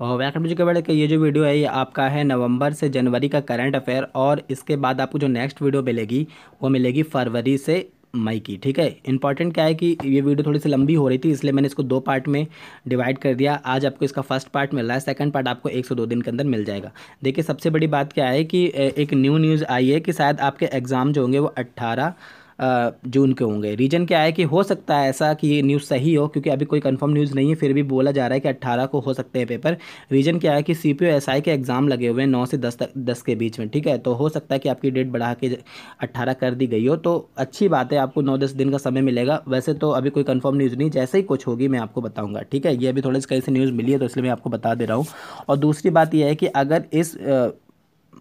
और welcome to बड़े कि ये जो वीडियो है, ये आपका है नवंबर से जनवरी का करंट अफेयर और इसके बाद आपको जो नेक्स्ट वीडियो मिलेगी, वो मिलेगी फरवरी से मई की, ठीक है? इंपॉर्टेंट क्या है कि ये वीडियो थोड़ी सी लंबी हो रही थी, इसलिए मैंने इसको दो पार्ट में डिवाइड कर दिया। आज आपको इसका फ़र्स्ट पार्ट मिल रहा है सेकंड पार्ट आपको एक से दो दिन के अंदर मिल जाएगा। देखिए, सबसे बड़ी बात क्या है कि एक न्यू न्यूज़ आई है कि शायद आपके एग्ज़ाम जो होंगे वो अट्ठारह जून के होंगे। रीजन क्या है कि हो सकता है ऐसा कि ये न्यूज़ सही हो, क्योंकि अभी कोई कंफर्म न्यूज़ नहीं है, फिर भी बोला जा रहा है कि अट्ठारह को हो सकते हैं पेपर रीजन क्या है कि सी पी के एग्ज़ाम लगे हुए हैं नौ से दस तक, दस के बीच में, ठीक है? तो हो सकता है कि आपकी डेट बढ़ा के अट्ठारह कर दी गई हो। तो अच्छी बात है, आपको नौ दस दिन का समय मिलेगा। वैसे तो अभी कोई कन्फर्म न्यूज़ नहीं, जैसे ही कुछ होगी मैं आपको बताऊँगा, ठीक है? ये अभी थोड़ी सी कहीं से न्यूज़ मिली है तो इसलिए मैं आपको बता दे रहा हूँ। और दूसरी बात यह है कि अगर इस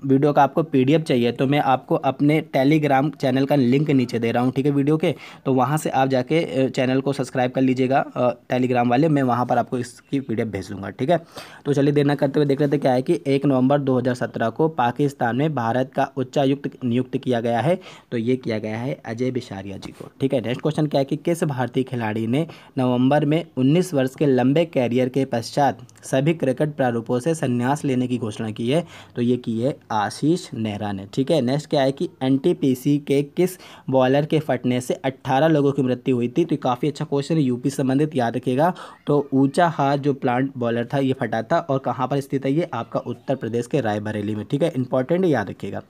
वीडियो का आपको पीडीएफ चाहिए तो मैं आपको अपने टेलीग्राम चैनल का लिंक नीचे दे रहा हूँ, ठीक है, वीडियो के? तो वहाँ से आप जाके चैनल को सब्सक्राइब कर लीजिएगा टेलीग्राम वाले, मैं वहाँ पर आपको इसकी पीडीएफ भेज दूँगा, ठीक है? तो चलिए देना करते हुए देख लेते क्या है कि एक नवंबर दो हज़ार सत्रह को पाकिस्तान में भारत का उच्चायुक्त नियुक्त किया गया है तो ये किया गया है अजय बिशारिया जी को, ठीक है? नेक्स्ट क्वेश्चन क्या है कि किस भारतीय खिलाड़ी ने नवंबर में उन्नीस वर्ष के लंबे कैरियर के पश्चात सभी क्रिकेट प्रारूपों से संन्यास लेने की घोषणा की है? तो ये की है आशीष नेहरा ने। ठीक है नेक्स्ट क्या है कि एनटीपीसी के किस बॉलर के फटने से 18 लोगों की मृत्यु हुई थी? तो काफ़ी अच्छा क्वेश्चन है यूपी संबंधित याद रखेगा तो ऊँचा हाथ जो प्लांट बॉलर था, ये फटा था और कहाँ पर स्थित है? ये आपका उत्तर प्रदेश के रायबरेली में। ठीक है इंपॉर्टेंट याद रखिएगा।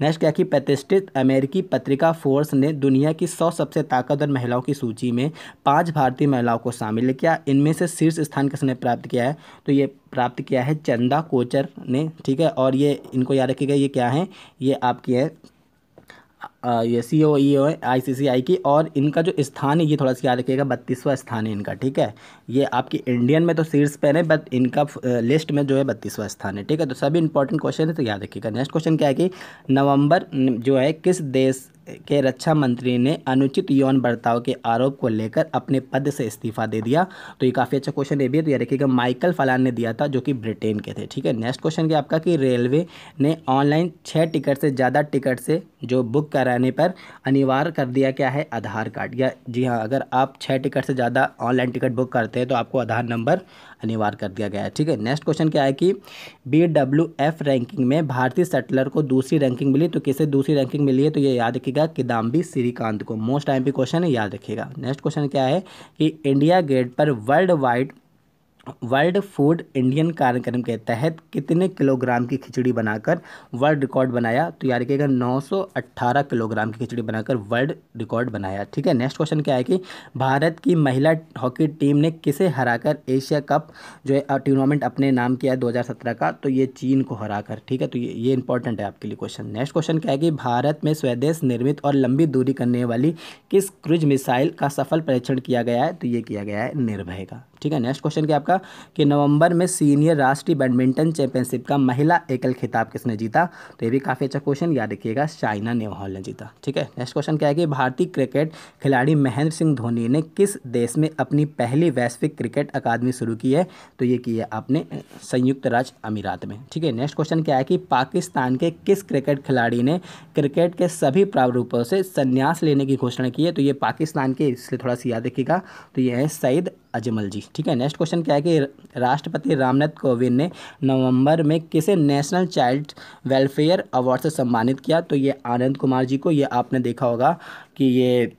नेक्स्ट क्या कि प्रतिष्ठित अमेरिकी पत्रिका फोर्स ने दुनिया की सौ सबसे ताकतवर महिलाओं की सूची में पाँच भारतीय महिलाओं को शामिल किया। इनमें से शीर्ष स्थान किसने प्राप्त किया है? तो ये प्राप्त किया है चंदा कोचर ने, ठीक है? और ये इनको याद रखिएगा, ये क्या है? ये आपकी है ये सी ओ, ई ओ, आई सी सी, आई की और इनका जो स्थान है, ये थोड़ा सा याद रखिएगा, बत्तीसवां स्थान है इनका, ठीक है? ये आपकी इंडियन में तो शीर्ष पर है बट इनका लिस्ट में जो है बत्तीसवां स्थान है, ठीक है? तो सभी इंपॉर्टेंट क्वेश्चन है तो याद रखिएगा। नेक्स्ट क्वेश्चन क्या है कि नवंबर जो है किस देश के रक्षा मंत्री ने अनुचित यौन बर्ताव के आरोप को लेकर अपने पद से इस्तीफा दे दिया। तो ये काफ़ी अच्छा क्वेश्चन ये भी। है तो ये रखिएगा माइकल फलान ने दिया था, जो कि ब्रिटेन के थे, ठीक है? नेक्स्ट क्वेश्चन क्या आपका कि रेलवे ने ऑनलाइन छः टिकट से ज़्यादा टिकट से जो बुक कराने पर अनिवार्य कर दिया क्या है? आधार कार्ड या जी हाँ अगर आप छः टिकट से ज़्यादा ऑनलाइन टिकट बुक करते हैं तो आपको आधार नंबर अनिवार्य कर दिया गया है। ठीक है नेक्स्ट क्वेश्चन क्या है कि बी डब्ल्यू एफ़ रैंकिंग में भारतीय सेटलर को दूसरी रैंकिंग मिली तो किसे दूसरी रैंकिंग मिली है? तो ये याद रखिएगा, किदाम्बी श्रीकांत को। मोस्ट टाइम भी क्वेश्चन है, याद रखिएगा। नेक्स्ट क्वेश्चन क्या है कि इंडिया गेट पर world wide world food Indian कार्यक्रम के तहत कितने किलोग्राम की खिचड़ी बनाकर वर्ल्ड रिकॉर्ड बनाया? तो यार रखिएगा 918 किलोग्राम की खिचड़ी बनाकर वर्ल्ड रिकॉर्ड बनाया। ठीक है, नेक्स्ट क्वेश्चन क्या है कि भारत की महिला हॉकी टीम ने किसे हराकर एशिया कप जो है टूर्नामेंट अपने नाम किया है दो का? तो ये चीन को हराकर। ठीक है तो ये ये इंपॉर्टेंट है आपके लिए क्वेश्चन नेक्स्ट क्वेश्चन क्या है कि भारत में स्वदेश निर्मित और लंबी दूरी करने वाली किस क्रूज मिसाइल का सफल परीक्षण किया गया है? तो ये किया गया है निर्भय का। ठीक है नेक्स्ट क्वेश्चन क्या आपका? कि नवंबर में सीनियर राष्ट्रीय बैडमिंटन चैंपियनशिप का महिला एकल खिताब किसने जीता? तो ये भी काफ़ी अच्छा क्वेश्चन याद रखिएगा चाइना नेहवाल ने जीता। ठीक है नेक्स्ट क्वेश्चन क्या है कि भारतीय क्रिकेट खिलाड़ी महेंद्र सिंह धोनी ने किस देश में अपनी पहली वैश्विक क्रिकेट अकादमी शुरू की है? तो ये की है आपने संयुक्त राज्य अमीरात में। ठीक है नेक्स्ट क्वेश्चन क्या है कि पाकिस्तान के किस क्रिकेट खिलाड़ी ने क्रिकेट के सभी प्रारूपों से संन्यास लेने की घोषणा की है? तो ये पाकिस्तान के, इसलिए थोड़ा सा याद रखिएगा तो ये है सईद अजमल जी। ठीक है नेक्स्ट क्वेश्चन क्या है कि राष्ट्रपति रामनाथ कोविंद ने नवंबर में किसे नेशनल चाइल्ड वेलफेयर अवार्ड से सम्मानित किया? तो ये आनंद कुमार जी को, ये आपने देखा होगा कि ये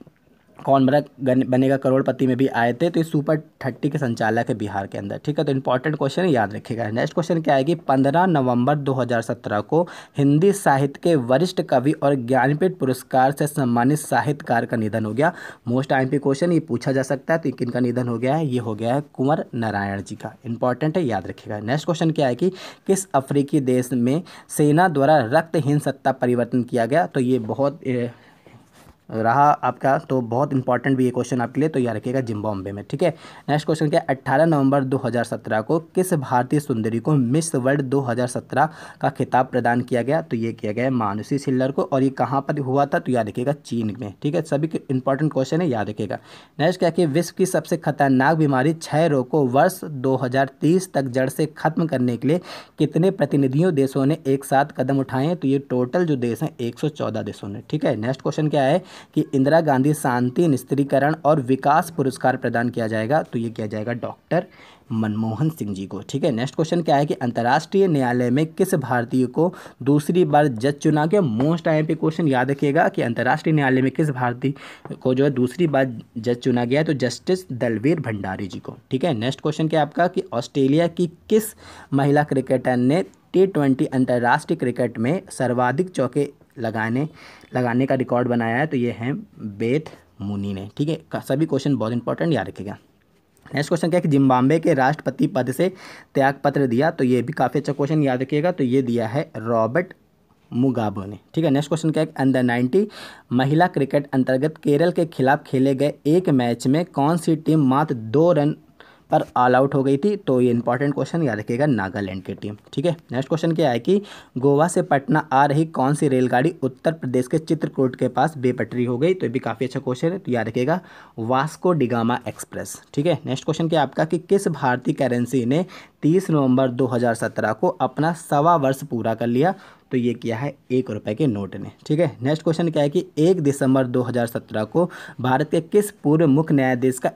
कौन बना बनेगा करोड़पति में भी आए थे तो ये सुपर थर्टी के संचालक है बिहार के अंदर, ठीक है? तो इंपॉर्टेंट क्वेश्चन याद रखिएगा। नेक्स्ट क्वेश्चन क्या है कि पंद्रह नवंबर 2017 को हिंदी साहित्य के वरिष्ठ कवि और ज्ञानपीठ पुरस्कार से सम्मानित साहित्यकार का निधन हो गया। मोस्ट आई क्वेश्चन ये पूछा जा सकता है तो किन का निधन हो गया है? ये हो गया है कुंवर नारायण जी का। इंपॉर्टेंट है, याद रखिएगा। नेक्स्ट क्वेश्चन क्या है कि किस अफ्रीकी देश में सेना द्वारा रक्तहीन सत्ता परिवर्तन किया गया? तो ये बहुत रहा आपका तो बहुत इंपॉर्टेंट भी ये क्वेश्चन आपके लिए तो याद रखिएगा जिम्बाब्वे में, ठीक है? नेक्स्ट क्वेश्चन क्या? अट्ठारह नवंबर 2017 को किस भारतीय सुंदरी को मिस वर्ल्ड 2017 का खिताब प्रदान किया गया? तो ये किया गया मानुसी सिल्लर को, और ये कहाँ पर हुआ था? तो याद रखिएगा चीन में, ठीक है? सभी इंपॉर्टेंट क्वेश्चन है, याद रखिएगा। नेक्स्ट क्या कि विश्व की सबसे खतरनाक बीमारी क्षय रोग को वर्ष दो हज़ार तीस तक जड़ से खत्म करने के लिए कितने प्रतिनिधियों देशों ने एक साथ कदम उठाए तो ये टोटल जो देश हैं, एक सौ चौदह देशों ने, ठीक है? नेक्स्ट क्वेश्चन क्या है? कि इंदिरा गांधी शांति, निस्त्रीकरण और विकास पुरस्कार प्रदान किया जाएगा। तो ये किया जाएगा डॉक्टर मनमोहन सिंह जी को। ठीक है, नेक्स्ट क्वेश्चन क्या है कि अंतर्राष्ट्रीय न्यायालय में किस भारतीय को दूसरी बार जज चुना गया? मोस्ट टाइम पे क्वेश्चन, याद रखिएगा कि अंतर्राष्ट्रीय न्यायालय में किस भारतीय को जो है दूसरी बार जज चुना गया तो जस्टिस दलवीर भंडारी जी को। ठीक है, नेक्स्ट क्वेश्चन क्या आपका कि ऑस्ट्रेलिया की किस महिला क्रिकेटर ने टी ट्वेंटी अंतर्राष्ट्रीय क्रिकेट में सर्वाधिक चौके लगाने लगाने का रिकॉर्ड बनाया है तो ये है बेथ मुनी ने, ठीक है? सभी क्वेश्चन बहुत इंपॉर्टेंट याद रखेगा नेक्स्ट क्वेश्चन क्या है कि जिम्बाब्वे के राष्ट्रपति पद से त्यागपत्र दिया तो ये भी काफ़ी अच्छा क्वेश्चन याद रखिएगा तो ये दिया है रॉबर्ट मुगाबो ने, ठीक है? नेक्स्ट क्वेश्चन क्या है अंडर नाइन्टी महिला क्रिकेट अंतर्गत केरल के खिलाफ खेले गए एक मैच में कौन सी टीम मात्र दो रन पर ऑल आउट हो गई थी तो ये इंपॉर्टेंट क्वेश्चन याद रखिएगा, नागालैंड की टीम ठीक है? नेक्स्ट क्वेश्चन क्या है कि गोवा से पटना आ रही कौन सी रेलगाड़ी उत्तर प्रदेश के चित्रकूट के पास बेपटरी हो गई? तो ये भी काफ़ी अच्छा क्वेश्चन है तो याद रखिएगा, वास्को डिगामा एक्सप्रेस। ठीक है? नेक्स्ट क्वेश्चन क्या आपका कि किस भारतीय करेंसी ने तीस नवंबर 2017 को अपना सवा वर्ष पूरा कर लिया? तो ये किया है एक रुपए के नोट ने। ठीक है? नेक्स्ट क्वेश्चन क्या है कि एक दिसंबर 2017 को भारत के किस पूर्व मुख्य न्यायाधीश का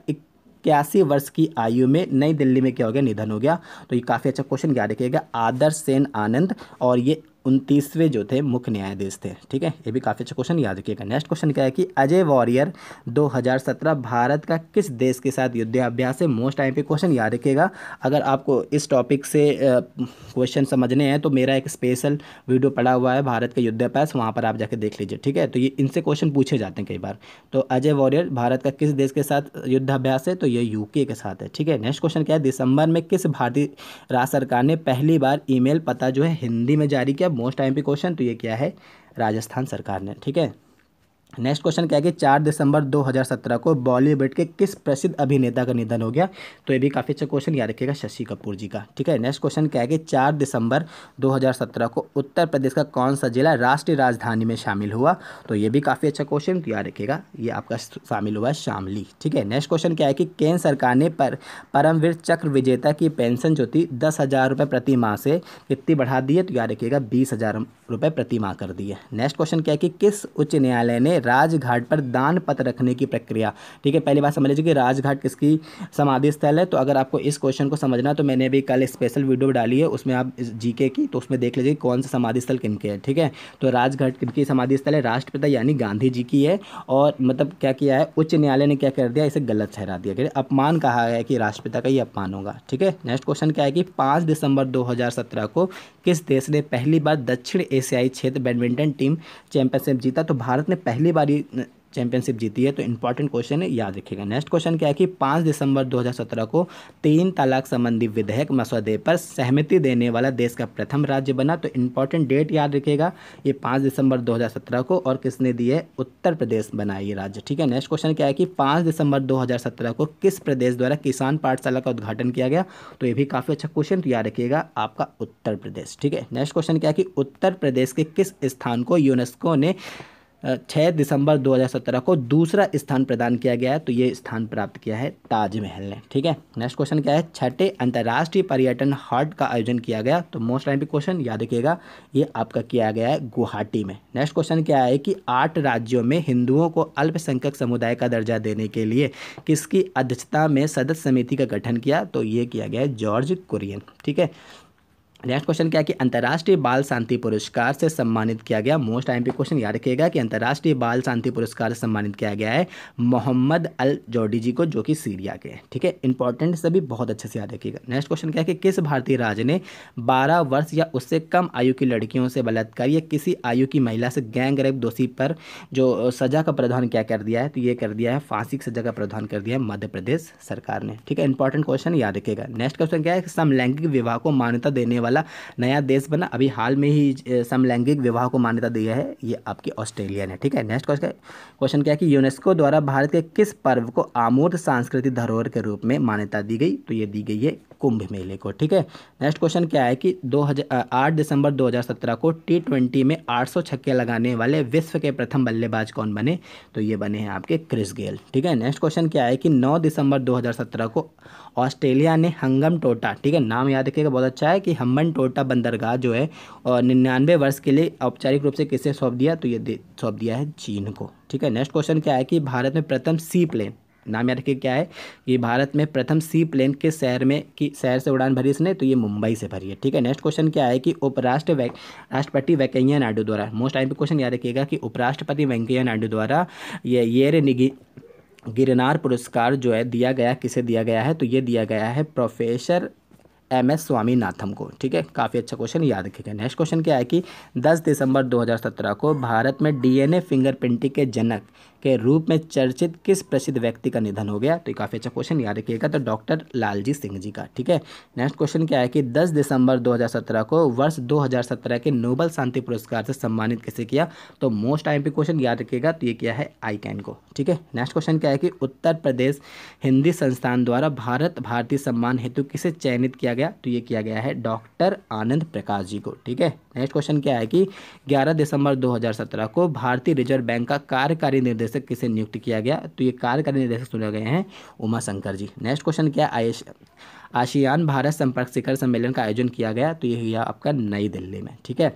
इक्यासी वर्ष की आयु में नई दिल्ली में क्या हो गया? निधन हो गया। तो ये काफ़ी अच्छा क्वेश्चन याद रखिएगा। आदर्श सेन आनंद और ये उनतीसवें जो थे मुख्य न्यायाधीश थे, ठीक है? ये भी काफ़ी अच्छा क्वेश्चन याद रखिएगा। नेक्स्ट क्वेश्चन क्या है कि अजय वॉरियर 2017 भारत का किस देश के साथ युद्धाभ्यास है? मोस्ट टाइम पे क्वेश्चन याद रखिएगा। अगर आपको इस टॉपिक से क्वेश्चन समझने हैं तो मेरा एक स्पेशल वीडियो पड़ा हुआ है भारत का युद्धाभ्यास वहाँ पर आप जाकर देख लीजिए, ठीक है? तो ये इनसे क्वेश्चन पूछे जाते हैं कई बार। तो अजय वॉरियर भारत का किस देश के साथ युद्धाभ्यास है? तो ये यूके के साथ है, ठीक है? नेक्स्ट क्वेश्चन क्या है? दिसंबर में किस भारतीय राज्य सरकार ने पहली बार ईमेल पता जो है हिंदी में जारी किया? मोस्ट आई क्वेश्चन तो ये क्या है राजस्थान सरकार ने ठीक है? नेक्स्ट क्वेश्चन क्या है कि चार दिसंबर 2017 को बॉलीवुड के किस प्रसिद्ध अभिनेता का निधन हो गया? तो ये भी काफ़ी अच्छा क्वेश्चन याद रखिएगा शशि कपूर जी का, ठीक है? नेक्स्ट क्वेश्चन क्या है कि चार दिसंबर 2017 को उत्तर प्रदेश का कौन सा जिला राष्ट्रीय राजधानी में शामिल हुआ? तो ये भी काफ़ी अच्छा क्वेश्चन तो याद रखिएगा, ये आपका शामिल हुआ शामली, ठीक है? नेक्स्ट क्वेश्चन क्या है कि केंद्र सरकार ने पर, परमवीर चक्र विजेता की पेंशन जो थी, दस हज़ार रुपये प्रति माह से कितनी बढ़ा दी है? तो याद रखिएगा, बीस हज़ार रुपये प्रति माह कर दी है। नेक्स्ट क्वेश्चन क्या है कि किस उच्च न्यायालय ने राजघाट पर दान पत्र रखने की प्रक्रिया? ठीक है, पहली बात समझ लीजिए कि राजघाट किसकी समाधि स्थल है तो अगर आपको इस क्वेश्चन को समझना तो मैंने अभी कल स्पेशल वीडियो डाली है, उसमें आप जीके की तो उसमें देख लीजिए कौन सा समाधि स्थल किनके है, ठीक है? तो राजघाट किनकी समाधि स्थल है? राष्ट्रपिता यानी गांधी जी की है, और मतलब क्या किया है, उच्च न्यायालय ने क्या कर दिया, इसे गलत ठहरा दिया अपमान कहा गया कि राष्ट्रपिता का ये अपमान होगा, ठीक है? नेक्स्ट क्वेश्चन क्या है कि पाँच दिसंबर दो हज़ार सत्रह को किस देश ने पहली बार दक्षिण एशियाई क्षेत्र बैडमिंटन टीम चैंपियनशिप जीता। तो भारत ने पहली बार चैंपियनशिप जीती है तो इंपॉर्टेंट क्वेश्चन है, याद रखिएगा। नेक्स्ट क्वेश्चन क्या है कि पाँच दिसंबर 2017 को तीन तलाक संबंधी विधेयक मसौदे पर सहमति देने वाला देश का प्रथम राज्य बना तो इंपॉर्टेंट डेट याद रखिएगा, ये पाँच दिसंबर 2017 को, और किसने दी है? उत्तर प्रदेश बना ये राज्य, ठीक है? नेक्स्ट क्वेश्चन क्या है कि पाँच दिसंबर दो हज़ार सत्रह को किस प्रदेश द्वारा किसान पाठशाला का उद्घाटन किया गया? तो ये भी काफ़ी अच्छा क्वेश्चन तो याद रखिएगा आपका उत्तर प्रदेश, ठीक है? नेक्स्ट क्वेश्चन क्या है कि उत्तर प्रदेश के किस स्थान को यूनेस्को ने छः दिसंबर 2017 को दूसरा स्थान प्रदान किया गया है तो ये स्थान प्राप्त किया है ताजमहल ने, ठीक है? नेक्स्ट क्वेश्चन क्या है? छठे अंतर्राष्ट्रीय पर्यटन हाट का आयोजन किया गया तो मोस्ट टाइम क्वेश्चन याद रखिएगा, ये आपका किया गया है गुवाहाटी में। नेक्स्ट क्वेश्चन क्या है कि आठ राज्यों में हिंदुओं को अल्पसंख्यक समुदाय का दर्जा देने के लिए किसकी अध्यक्षता में सदस्य समिति का गठन किया तो ये किया गया है जॉर्ज कुरियन ठीक है? नेक्स्ट क्वेश्चन क्या है कि अंतर्राष्ट्रीय बाल शांति पुरस्कार से सम्मानित किया गया? मोस्ट पे क्वेश्चन याद रखिएगा कि अंतर्राष्ट्रीय बाल शांति पुरस्कार से सम्मानित किया गया है मोहम्मद अल जोडी जी को, जो कि सीरिया के। ठीक है? इंपॉर्टेंट सभी बहुत अच्छे से याद रखिएगा। नेक्स्ट क्वेश्चन क्या है कि किस भारतीय राज्य ने बारह वर्ष या उससे कम आयु की लड़कियों से बलात्कार या किसी आयु की महिला से गैंग, रेप, दोषी पर जो सजा का प्रावधान क्या कर दिया है? तो ये कर दिया है, फांसी की सजा का प्रावधान कर दिया है मध्य प्रदेश सरकार ने। ठीक है? इंपॉर्टेंट क्वेश्चन याद रखिएगा। नेक्स्ट क्वेश्चन क्या है समलैंगिक विवाह को मान्यता देने वाला वाला नया देश बना। अभी हाल में ही समलैंगिक विवाह को मान्यता दिया है। ये आपकी ऑस्ट्रेलिया ने ठीक है? नेक्स्ट क्वेश्चन क्या है? कि यूनेस्को द्वारा भारत के किस पर्व को आमूर्त सांस्कृतिक धरोहर के रूप में मान्यता दी गई? तो ये दी गई है कुंभ मेले को, ठीक है? नेक्स्ट क्वेश्चन क्या है कि दो हज़ार आठ दिसंबर 2017 को टी ट्वेंटी में 800 छक्के लगाने वाले विश्व के प्रथम बल्लेबाज कौन बने? तो ये बने हैं आपके क्रिस गेल, ठीक है? नेक्स्ट क्वेश्चन क्या है कि 9 दिसंबर 2017 को ऑस्ट्रेलिया ने हंगम टोटा, ठीक है? नाम याद रखिएगा, बहुत अच्छा है कि हम्बन टोटा बंदरगाह जो है, और निन्यानवे वर्ष के लिए औपचारिक रूप से किसे सौंप दिया? तो ये सौंप दिया है चीन को। ठीक है, नेक्स्ट क्वेश्चन क्या है कि भारत में प्रथम सी प्लेन, नाम याद रखिए क्या है कि भारत में प्रथम सी प्लेन के शहर में, कि शहर से उड़ान भरी इसने? तो ये मुंबई से भरी है। ठीक है, नेक्स्ट क्वेश्चन क्या है कि उपराष्ट्र वै, राष्ट्रपति वेंकैया नायडू द्वारा, मोस्ट टाइम पे क्वेश्चन याद रखिएगा कि उपराष्ट्रपति वेंकैया नायडू द्वारा ये येर निगी, गिरनार पुरस्कार जो है दिया गया, किसे दिया गया है? तो ये दिया गया है प्रोफेसर एम एस स्वामीनाथम को। ठीक है? काफ़ी अच्छा क्वेश्चन याद रखेगा नेक्स्ट क्वेश्चन क्या है कि 10 दिसंबर 2017 को भारत में डीएनए फिंगरप्रिंटिंग के जनक के रूप में चर्चित किस प्रसिद्ध व्यक्ति का निधन हो गया? तो ये काफ़ी अच्छा क्वेश्चन याद रखिएगा तो डॉक्टर लालजी सिंह जी का, ठीक है? नेक्स्ट क्वेश्चन क्या है कि 10 दिसंबर 2017 को वर्ष 2017 के नोबल शांति पुरस्कार से सम्मानित किसे किया? तो मोस्ट टाइम पे क्वेश्चन याद रखिएगा तो ये किया है आई कैन को, ठीक है? नेक्स्ट क्वेश्चन क्या है कि उत्तर प्रदेश हिंदी संस्थान द्वारा भारत भारतीय सम्मान हेतु किसे चयनित किया गया? तो ये किया गया है डॉक्टर आनंद प्रकाश जी को, ठीक है? नेक्स्ट क्वेश्चन क्या है कि 11 दिसंबर 2017 को भारतीय रिज़र्व बैंक का कार्यकारी निर्देशक किसे नियुक्त किया गया तो ये कार्यकारी निर्देशक चुने गए हैं उमा शंकर जी। नेक्स्ट क्वेश्चन क्या आयुष आशियान भारत संपर्क शिखर सम्मेलन का आयोजन किया गया तो ये हुआ आपका नई दिल्ली में, ठीक है?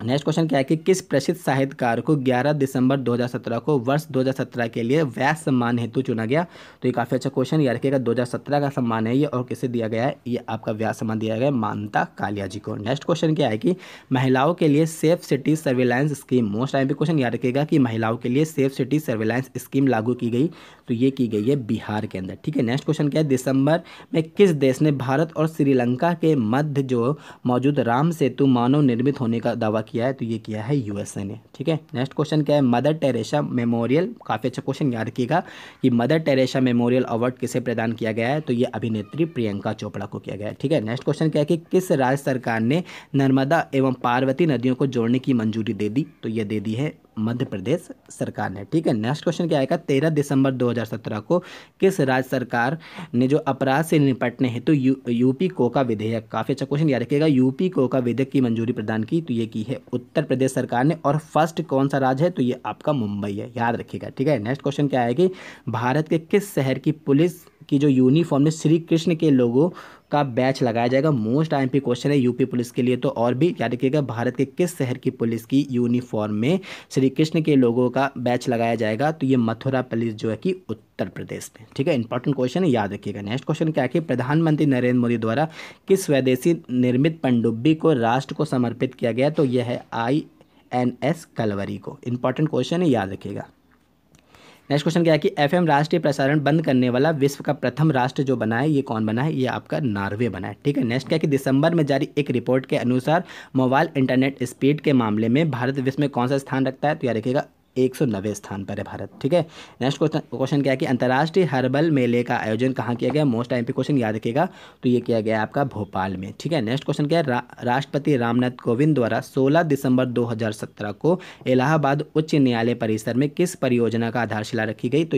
नेक्स्ट क्वेश्चन क्या है कि किस प्रसिद्ध साहित्यकार को 11 दिसंबर 2017 को वर्ष 2017 के लिए व्यास सम्मान हेतु चुना गया? तो ये काफ़ी अच्छा क्वेश्चन याद रखिएगा 2017 का सम्मान है, ये और किसे दिया गया है? ये आपका व्यास सम्मान दिया गया है मानता कालिया जी को। नेक्स्ट क्वेश्चन क्या है कि महिलाओं के लिए safe city surveillance scheme, most time पे क्वेश्चन याद रखिएगा कि महिलाओं के लिए सेफ़ सिटी सर्विलांस स्कीम लागू की गई। तो ये की गई है बिहार के अंदर। ठीक है नेक्स्ट क्वेश्चन क्या है? दिसंबर में किस देश ने भारत और श्रीलंका के मध्य जो मौजूद राम सेतु मानव निर्मित होने का दावा किया है? तो ये किया है यूएसए ने। ठीक है नेक्स्ट क्वेश्चन क्या है? मदर टेरेसा मेमोरियल, काफ़ी अच्छा क्वेश्चन याद रखिएगा कि मदर टेरेसा मेमोरियल अवार्ड किसे प्रदान किया गया है? तो ये अभिनेत्री प्रियंका चोपड़ा को किया गया है। ठीक है नेक्स्ट क्वेश्चन क्या है कि किस राज्य सरकार ने नर्मदा एवं पार्वती नदियों को जोड़ने की मंजूरी दे दी? तो ये दे दी है मध्य प्रदेश सरकार ने ठीक है? नेक्स्ट क्वेश्चन क्या आएगा? तेरह दिसंबर 2017 को किस राज्य सरकार ने जो अपराध से निपटने हेतु तो यू, यूपी कोका विधेयक काफ़ी अच्छा क्वेश्चन याद रखिएगा यूपी कोका विधेयक की मंजूरी प्रदान की तो ये की है उत्तर प्रदेश सरकार ने और फ़र्स्ट कौन सा राज्य है? तो ये आपका मुंबई है याद रखिएगा ठीक है? नेक्स्ट क्वेश्चन क्या आएगी? भारत के किस शहर की पुलिस की जो यूनिफॉर्म में श्री कृष्ण के लोगों का बैच लगाया जाएगा मोस्ट आईएमपी क्वेश्चन है यूपी पुलिस के लिए तो और भी याद रखिएगा, भारत के किस शहर की पुलिस की यूनिफॉर्म में श्री कृष्ण के लोगों का बैच लगाया जाएगा तो ये मथुरा पुलिस जो है कि उत्तर प्रदेश में। ठीक है इंपॉर्टेंट क्वेश्चन है, याद रखिएगा। नेक्स्ट क्वेश्चन क्या है प्रधानमंत्री नरेंद्र मोदी द्वारा किस स्वदेशी निर्मित पनडुब्बी को राष्ट्र को समर्पित किया गया तो यह है आई एन एस कलवरी को। इंपॉर्टेंट क्वेश्चन है, याद रखिएगा। नेक्स्ट क्वेश्चन क्या है कि एफएम राष्ट्रीय प्रसारण बंद करने वाला विश्व का प्रथम राष्ट्र जो बना है, ये कौन बना है? ये आपका नॉर्वे बना है, ठीक है? नेक्स्ट क्या है कि दिसंबर में जारी एक रिपोर्ट के अनुसार मोबाइल इंटरनेट स्पीड के मामले में भारत विश्व में कौन सा स्थान रखता है? तो याद रखिएगा एक सौ नब्बे स्थान पर है भारत ठीक है? नेक्स्ट क्वेश्चन क्या है कि अंतर्राष्ट्रीय हर्बल मेले का आयोजन कहाँ किया गया? मोस्ट टाइम पे क्वेश्चन याद रखेगा तो ये किया गया आपका भोपाल में ठीक है? नेक्स्ट क्वेश्चन क्या है? रा, राष्ट्रपति रामनाथ कोविंद द्वारा 16 दिसंबर 2017 को इलाहाबाद उच्च न्यायालय परिसर में किस परियोजना का आधारशिला रखी गई? तो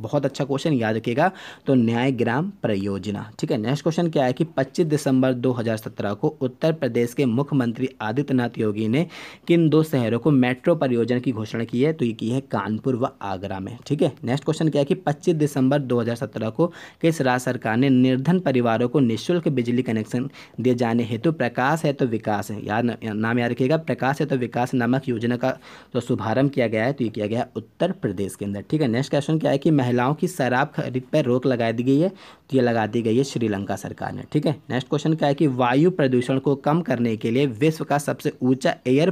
बहुत अच्छा क्वेश्चन याद रखिएगा। तो न्याय ग्राम परियोजना, ठीक है? नेक्स्ट क्वेश्चन क्या है कि 25 दिसंबर 2017 को उत्तर प्रदेश के मुख्यमंत्री आदित्यनाथ योगी ने किन दो शहरों को मेट्रो परियोजना की घोषणा की है? तो ये की है कानपुर व आगरा में, ठीक है? नेक्स्ट क्वेश्चन क्या है कि पच्चीस दिसंबर दो को किस राज्य सरकार ने निर्धन परिवारों को निःशुल्क बिजली कनेक्शन दिए जाने हेतु प्रकाश है तो विकास है? याद नाम याद रखिएगा, प्रकाश है तो विकास नामक योजना का जो शुभारंभ किया गया है तो ये किया गया उत्तर प्रदेश के अंदर, ठीक है? नेक्स्ट क्वेश्चन क्या है कि महिलाओं की शराब खरीद पर रोक लगा दी गई है तो ये लगा दी गई है श्रीलंका सरकार ने, ठीक है? नेक्स्ट क्वेश्चन क्या है कि वायु प्रदूषण को कम करने के लिए विश्व का सबसे ऊँचा एयर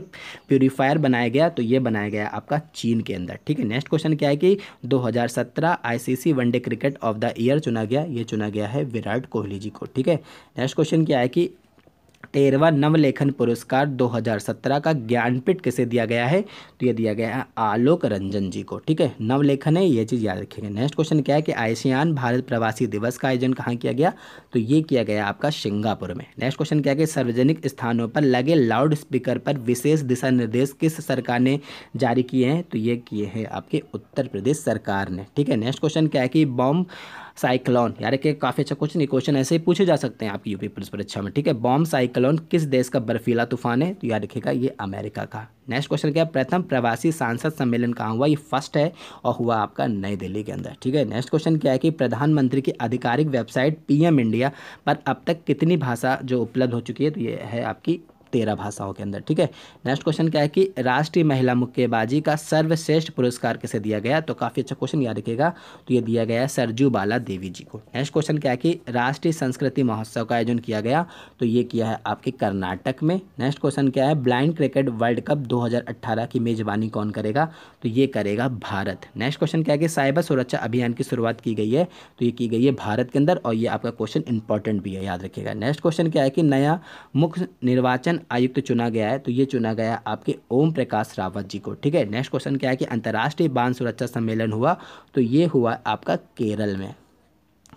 प्योरीफायर बनाया गया तो ये बनाया गया आपका चीन के अंदर, ठीक है? नेक्स्ट क्वेश्चन क्या है कि 2017 ICC one day cricket of the year चुना गया, ये चुना गया है विराट कोहली जी को, ठीक है? नेक्स्ट क्वेश्चन क्या है कि तेरहवा नवलेखन पुरस्कार 2017 का ज्ञानपीठ किसे दिया गया है? तो ये दिया गया है आलोक रंजन जी को, ठीक है? नवलेखन है, ये चीज़ याद रखेंगे। नेक्स्ट क्वेश्चन क्या है कि आसियान भारत प्रवासी दिवस का आयोजन कहाँ किया गया? तो ये किया गया आपका सिंगापुर में। नेक्स्ट क्वेश्चन क्या है कि सार्वजनिक स्थानों पर लगे लाउड स्पीकर पर विशेष दिशा निर्देश किस सरकार ने जारी किए हैं? तो ये किए हैं आपके उत्तर प्रदेश सरकार ने, ठीक है? नेक्स्ट क्वेश्चन क्या है कि बॉम्ब साइक्लोन। यार कि काफ़ी अच्छा क्वेश्चन, ये क्वेश्चन ऐसे ही पूछे जा सकते हैं आपकी यूपी पुलिस परीक्षा में, ठीक है? बॉम्ब साइक्लोन किस देश का बर्फीला तूफ़ान है? तो याद रखिएगा ये अमेरिका का। नेक्स्ट क्वेश्चन क्या प्रथम प्रवासी सांसद सम्मेलन कहाँ हुआ? ये फ़र्स्ट है और हुआ आपका नई दिल्ली के अंदर, ठीक है? नेक्स्ट क्वेश्चन क्या है कि प्रधानमंत्री की आधिकारिक वेबसाइट पीएम इंडिया पर अब तक कितनी भाषा जो उपलब्ध हो चुकी है? तो ये है आपकी तेरह भाषाओं के अंदर, ठीक है? नेक्स्ट क्वेश्चन क्या है कि राष्ट्रीय महिला मुक्केबाजी का सर्वश्रेष्ठ पुरस्कार किसे दिया गया? तो काफ़ी अच्छा क्वेश्चन याद रखेगा तो ये दिया गया है सरजू बाला देवी जी को। नेक्स्ट क्वेश्चन क्या है कि राष्ट्रीय संस्कृति महोत्सव का आयोजन किया गया? तो ये किया है आपके कर्नाटक में। नेक्स्ट क्वेश्चन क्या है? ब्लाइंड क्रिकेट वर्ल्ड कप दो की मेजबानी कौन करेगा? तो ये करेगा भारत। नेक्स्ट क्वेश्चन क्या है कि साइबर सुरक्षा अभियान की शुरुआत की गई है? तो ये की गई है भारत के अंदर और ये आपका क्वेश्चन इंपॉर्टेंट भी है, याद रखिएगा। नेक्स्ट क्वेश्चन क्या है कि नया मुख्य निर्वाचन आयुक्त चुना गया है तो ये चुना गया आपके ओम प्रकाश रावत जी को, ठीक है? नेक्स्ट क्वेश्चन क्या है कि अंतर्राष्ट्रीय बाँध सुरक्षा सम्मेलन हुआ तो ये हुआ आपका केरल में।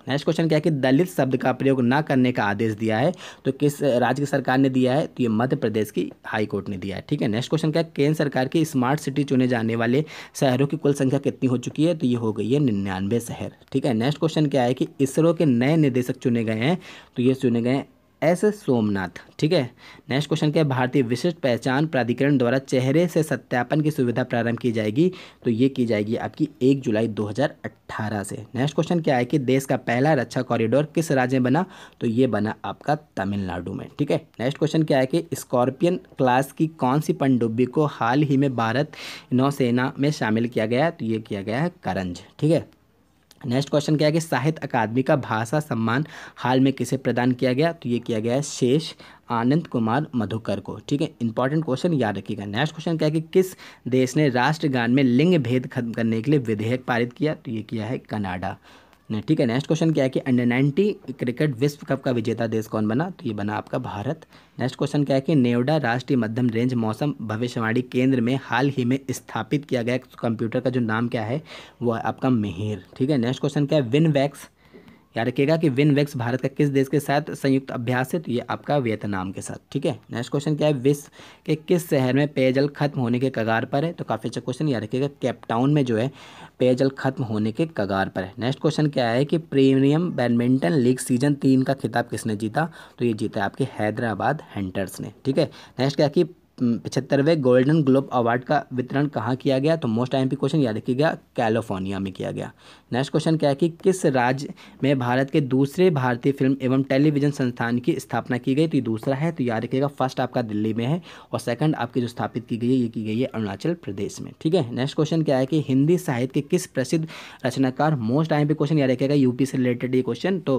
नेक्स्ट क्वेश्चन क्या है कि दलित शब्द का प्रयोग ना करने का आदेश दिया है तो किस राज्य की सरकार ने दिया है? तो ये मध्य प्रदेश की हाई कोर्ट ने दिया है, ठीक है? नेक्स्ट क्वेश्चन क्या है केंद्र सरकार की स्मार्ट सिटी चुने जाने वाले शहरों की कुल संख्या कितनी हो चुकी है? तो ये हो गई है निन्यानवे शहर, ठीक है? नेक्स्ट क्वेश्चन क्या है कि इसरो के नए निदेशक चुने गए हैं तो ये चुने गए एस सोमनाथ, ठीक है? नेक्स्ट क्वेश्चन क्या है? भारतीय विशिष्ट पहचान प्राधिकरण द्वारा चेहरे से सत्यापन की सुविधा प्रारंभ की जाएगी तो ये की जाएगी आपकी एक जुलाई 2018 से। नेक्स्ट क्वेश्चन क्या है कि देश का पहला रक्षा कॉरिडोर किस राज्य में बना? तो ये बना आपका तमिलनाडु में, ठीक है? नेक्स्ट क्वेश्चन क्या है कि स्कॉर्पियन क्लास की कौन सी पनडुब्बी को हाल ही में भारत नौसेना में शामिल किया गया? तो ये किया गया है करंज, ठीक है? नेक्स्ट क्वेश्चन क्या है कि साहित्य अकादमी का भाषा सम्मान हाल में किसे प्रदान किया गया? तो ये किया गया है शेष आनंद कुमार मधुकर को। ठीक है इंपॉर्टेंट क्वेश्चन याद रखिएगा। नेक्स्ट क्वेश्चन क्या है कि किस देश ने राष्ट्रगान में लिंग भेद खत्म करने के लिए विधेयक पारित किया? तो ये किया है कनाडा। नहीं, ठीक है नेक्स्ट क्वेश्चन क्या है कि अंडर नाइन्टी क्रिकेट विश्व कप का विजेता देश कौन बना? तो ये बना आपका भारत। नेक्स्ट क्वेश्चन क्या है कि नेवडा राष्ट्रीय मध्यम रेंज मौसम भविष्यवाणी केंद्र में हाल ही में स्थापित किया गया कंप्यूटर का जो नाम क्या है, वो है आपका मिहिर। ठीक है नेक्स्ट क्वेश्चन क्या है? विनवैक्स याद रखिएगा कि विनवेक्स भारत का किस देश के साथ संयुक्त अभ्यास है? तो ये आपका वियतनाम के साथ, ठीक है? नेक्स्ट क्वेश्चन क्या है? विश्व के किस शहर में पेयजल खत्म होने के कगार पर है? तो काफ़ी अच्छा क्वेश्चन याद रखिएगा कैपटाउन में जो है, पेयजल खत्म होने के कगार पर है। नेक्स्ट क्वेश्चन क्या है कि प्रीमियम बैडमिंटन लीग सीज़न तीन का खिताब किसने जीता? तो ये जीता है आपके हैदराबाद हंटर्स ने, ठीक है? नेक्स्ट क्या कि पचहत्तरवें गोल्डन ग्लोब अवार्ड का वितरण कहाँ किया गया? तो मोस्ट टाइम क्वेश्चन याद रखिएगा, कैलिफ़ोर्निया में किया गया। नेक्स्ट क्वेश्चन क्या है कि किस राज्य में भारत के दूसरे भारतीय फ़िल्म एवं टेलीविज़न संस्थान की स्थापना की गई? तो ये दूसरा है तो याद रखिएगा, फ़र्स्ट आपका दिल्ली में है और सेकंड आपकी जो स्थापित की गई है, ये की गई है अरुणाचल प्रदेश में। ठीक है, नेक्स्ट क्वेश्चन क्या है कि हिंदी साहित्य के किस प्रसिद्ध रचनाकार, मोस्ट टाइम क्वेश्चन याद रखिएगा, यूपी से रिलेटेड ये क्वेश्चन तो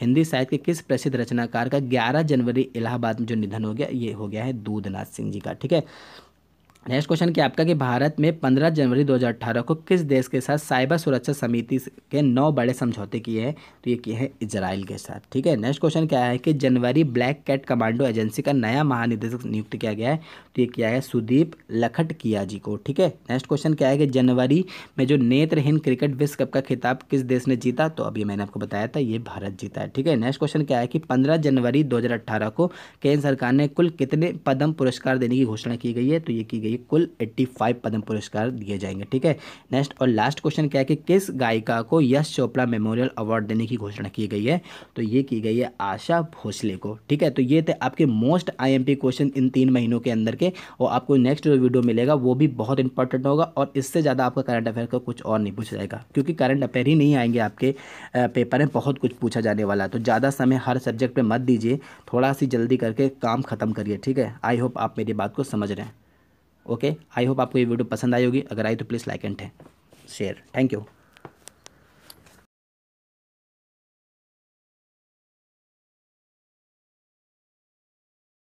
हिंदी साहित्य के किस प्रसिद्ध रचनाकार का ग्यारह जनवरी इलाहाबाद में जो निधन हो गया, ये हो गया है दूधनाथ सिंह जी। का ठीक है? नेक्स्ट क्वेश्चन क्या आपका कि भारत में 15 जनवरी 2018 को किस देश के साथ साइबर सुरक्षा समिति के नौ बड़े समझौते किए हैं? तो ये किए हैं इजराइल के साथ, ठीक है? नेक्स्ट क्वेश्चन क्या है कि जनवरी ब्लैक कैट कमांडो एजेंसी का नया महानिदेशक नियुक्त किया गया है? तो ये किया है सुदीप लखट किया जी को, ठीक है? नेक्स्ट क्वेश्चन क्या है कि जनवरी में जो नेत्रहीन क्रिकेट विश्व कप का खिताब किस देश ने जीता? तो अभी मैंने आपको बताया था, ये भारत जीता है, ठीक है? नेक्स्ट क्वेश्चन क्या है कि पंद्रह जनवरी दो को केंद्र सरकार ने कुल कितने पदम पुरस्कार देने की घोषणा की गई है? तो ये की गई कुल 85 पद्म पुरस्कार दिए जाएँगे, ठीक है? नेक्स्ट और लास्ट क्वेश्चन क्या है कि किस गायिका को यश चोपड़ा मेमोरियल अवार्ड देने की घोषणा की गई है? तो ये की गई है आशा भोसले को, ठीक है? तो ये थे आपके मोस्ट आईएमपी क्वेश्चन इन तीन महीनों के अंदर के, और आपको नेक्स्ट जो वीडियो मिलेगा वो भी बहुत इंपॉर्टेंट होगा, और इससे ज़्यादा आपका करंट अफेयर का कुछ और नहीं पूछा जाएगा, क्योंकि करंट अफेयर ही नहीं आएँगे आपके पेपर में, बहुत कुछ पूछा जाने वाला। तो ज़्यादा समय हर सब्जेक्ट पे मत दीजिए, थोड़ा सी जल्दी करके काम ख़त्म करिए, ठीक है? आई होप आप मेरी बात को समझ रहे हैं। ओके? आई होप आपको ये वीडियो पसंद आई होगी। अगर आई तो please like and share thank you